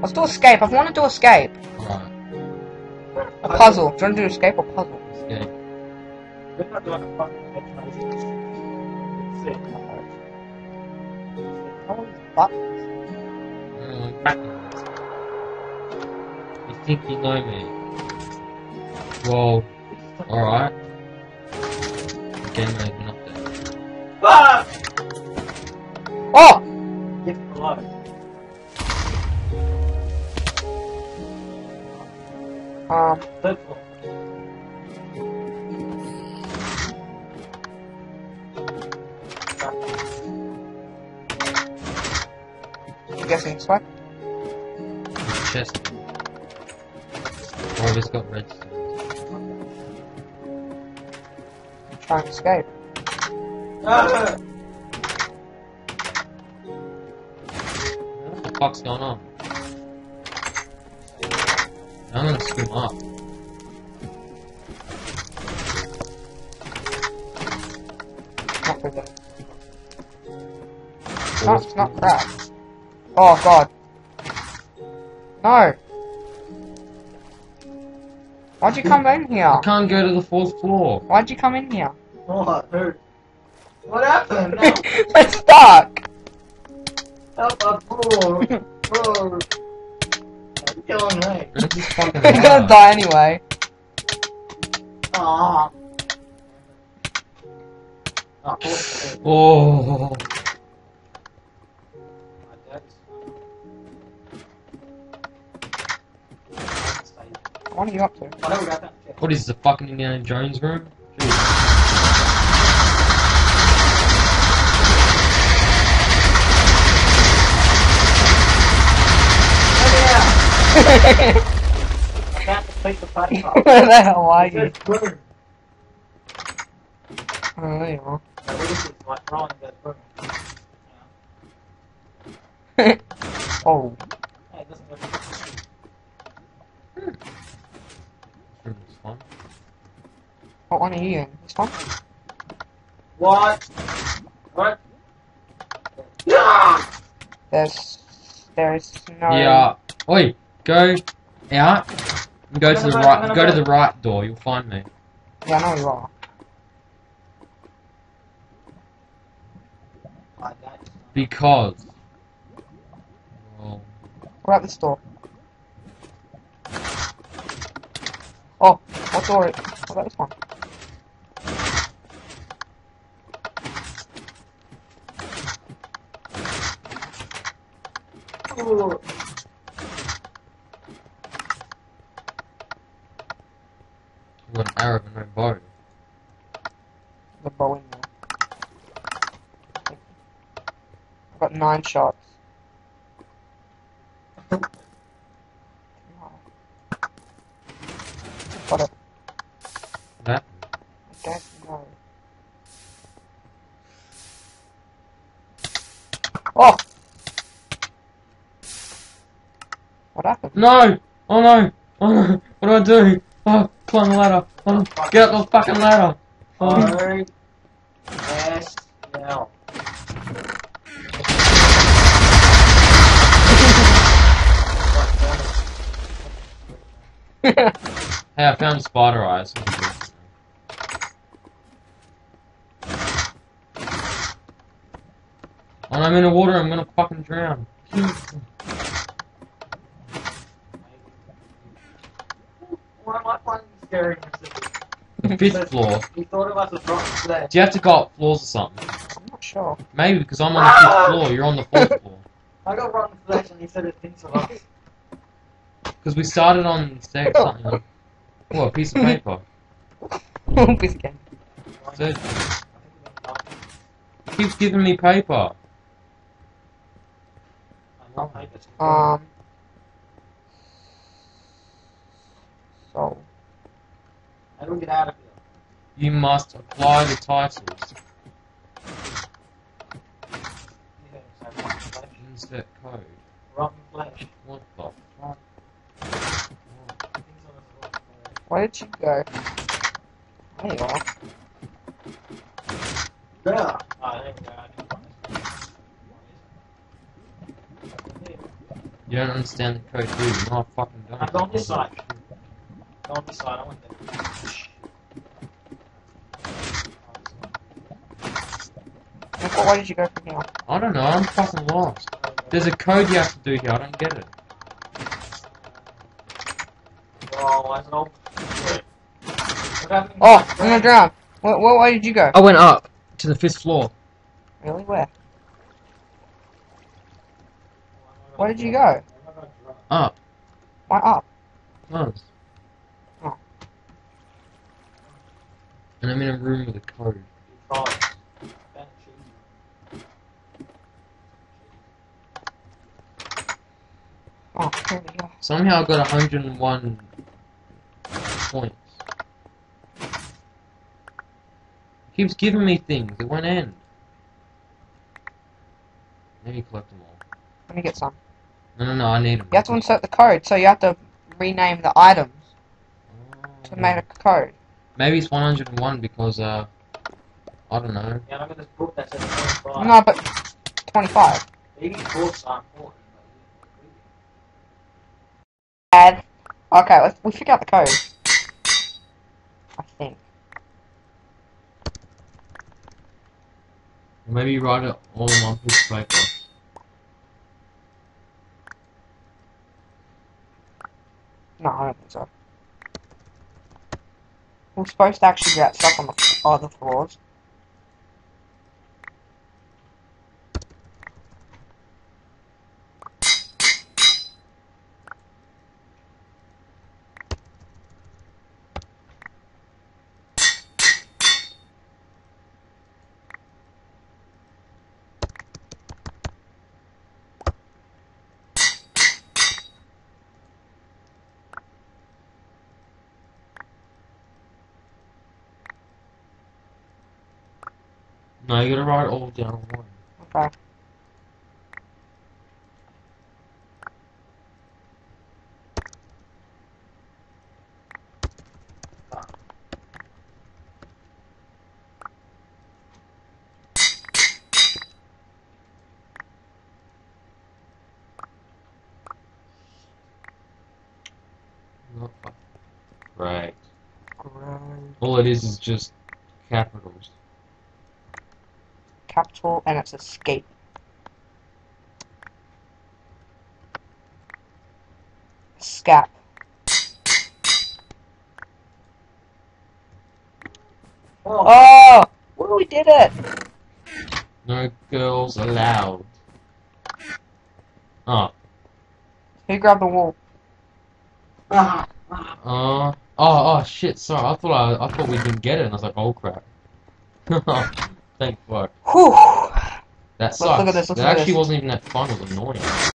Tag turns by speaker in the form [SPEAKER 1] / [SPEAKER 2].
[SPEAKER 1] Let's do escape. I want to do escape.
[SPEAKER 2] Alright,
[SPEAKER 1] A puzzle. Do you want to do escape or puzzle?
[SPEAKER 2] escape.
[SPEAKER 3] We're not doing a fucking exercise. Sick.
[SPEAKER 1] Oh, fuck.
[SPEAKER 2] Mm, buttons. You think you know me? Well, alright. Again, maybe not there.
[SPEAKER 3] Ah!
[SPEAKER 1] Oh!
[SPEAKER 3] Get below.
[SPEAKER 1] Um,
[SPEAKER 3] Third floor.
[SPEAKER 1] I'm guessing this way.
[SPEAKER 2] The chest. Oh, it's got redstone.
[SPEAKER 1] Try and escape.
[SPEAKER 3] Ah!
[SPEAKER 2] Fuck's going on? I'm gonna swim up.
[SPEAKER 1] Not that. No, it's not crap. Oh god. No. Why'd you come in here?
[SPEAKER 2] I can't go to the fourth floor.
[SPEAKER 1] Why'd you come in here?
[SPEAKER 3] What? Who? What happened? No.
[SPEAKER 1] We're stuck!
[SPEAKER 3] Help us, bro. Bro. You're killing me.
[SPEAKER 2] This is fucking
[SPEAKER 1] We're gonna die anyway.
[SPEAKER 3] Ah. Ah, oh,
[SPEAKER 2] Oh,
[SPEAKER 1] What are you up to?
[SPEAKER 3] I know we got that. Yeah.
[SPEAKER 2] what is the fucking Indiana Jones room? Jeez.
[SPEAKER 3] I can't complete the party hop.
[SPEAKER 1] Where the hell are you? Oh, there you are.
[SPEAKER 3] So what is this, like, wrong, it goes
[SPEAKER 1] oh.
[SPEAKER 3] Hey, it doesn't work.
[SPEAKER 2] This fun.
[SPEAKER 1] What one are you in? This one?
[SPEAKER 3] What? What? Ah!
[SPEAKER 1] There's... There's no...
[SPEAKER 2] Yeah. Oi, go out and go to the right. Go to the right door. You'll find me.
[SPEAKER 1] Yeah, I know you are.
[SPEAKER 2] Because. Well,
[SPEAKER 1] We're at this door. Oh, what door? is- What about this one?
[SPEAKER 3] Ooh.
[SPEAKER 2] I've got an arrow and no bow.
[SPEAKER 1] The bow in there. I've got nine shots. Got it.
[SPEAKER 2] That.
[SPEAKER 1] I don't know. Oh! What happened?
[SPEAKER 2] No! Oh no! Oh no! What do I do? Oh, climb the ladder. Oh, get up the fucking ladder. Oh.
[SPEAKER 3] Yes. No.
[SPEAKER 2] Hey, I found spider eyes. When I'm in the water, I'm gonna fucking drown.
[SPEAKER 3] Why am I finding scary?
[SPEAKER 2] The fifth floor.
[SPEAKER 3] He thought of us as rotten today.
[SPEAKER 2] Do you have to go up floors or something?
[SPEAKER 1] I'm not sure.
[SPEAKER 2] Maybe because I'm on the fifth floor, you're on the fourth floor.
[SPEAKER 3] I got rotten flesh and he said it thinks of us.
[SPEAKER 2] Because we started on stage something like. What, a piece of paper?
[SPEAKER 1] Biscuit.
[SPEAKER 2] So, it keeps giving me paper.
[SPEAKER 1] Um. So.
[SPEAKER 3] How do we get out of here?
[SPEAKER 2] You must apply the titles.
[SPEAKER 3] Yeah, so rotten flesh.
[SPEAKER 2] Insert code.
[SPEAKER 3] Rotten flesh.
[SPEAKER 2] What the fuck?
[SPEAKER 3] Thinks of us as rotten flesh.
[SPEAKER 1] Where did you go? There you are.
[SPEAKER 3] Yeah. Oh, there we go. I didn't find this.
[SPEAKER 2] You don't understand the code, do you? No, I fucking don't.
[SPEAKER 3] I'm on this side. Go on this side, I want that.
[SPEAKER 1] Nico, why did you go from here?
[SPEAKER 2] I don't know, I'm fucking lost. There's a code you have to do here, I don't get it.
[SPEAKER 3] Oh, I don't know. What happened?
[SPEAKER 1] Oh, I'm gonna drown. What, where, where did you go?
[SPEAKER 2] I went up to the fifth floor.
[SPEAKER 1] Really? Where? Where did you go?
[SPEAKER 2] Up.
[SPEAKER 1] Why up?
[SPEAKER 2] Close.
[SPEAKER 1] Oh.
[SPEAKER 2] And I'm in a room with a code. Somehow I got 101 points. It keeps giving me things, it won't end. Let me collect them all.
[SPEAKER 1] Let me get some.
[SPEAKER 2] No, no, no, I need them.
[SPEAKER 1] You have to insert the code, so you have to rename the items oh. to make a code.
[SPEAKER 2] Maybe it's 101 because, uh, I don't know.
[SPEAKER 3] Yeah, I book that 25.
[SPEAKER 1] No, but 25.
[SPEAKER 3] Maybe books aren't
[SPEAKER 1] Okay, let's we figure out the code. I think.
[SPEAKER 2] Maybe you write it all on one piece of paper.
[SPEAKER 1] No, I don't think so. We're supposed to actually get stuck on the other floors.
[SPEAKER 2] No, you gotta write it all down on one.
[SPEAKER 1] Okay.
[SPEAKER 2] Right.
[SPEAKER 1] Grow.
[SPEAKER 2] All it is is just capitals.
[SPEAKER 1] Capital and it's escape. Scap.
[SPEAKER 3] Oh,
[SPEAKER 1] Oh! We did it!
[SPEAKER 2] No girls allowed. Oh.
[SPEAKER 1] Who grabbed the wall? Ah.
[SPEAKER 2] Uh, oh, oh shit, sorry. I thought I, I thought we didn't get it, and I was like, oh crap. Thank fuck.
[SPEAKER 1] Whew!
[SPEAKER 2] That sucks.
[SPEAKER 1] look at this, look
[SPEAKER 2] that
[SPEAKER 1] at
[SPEAKER 2] actually
[SPEAKER 1] this.
[SPEAKER 2] wasn't even that fun, it was annoying.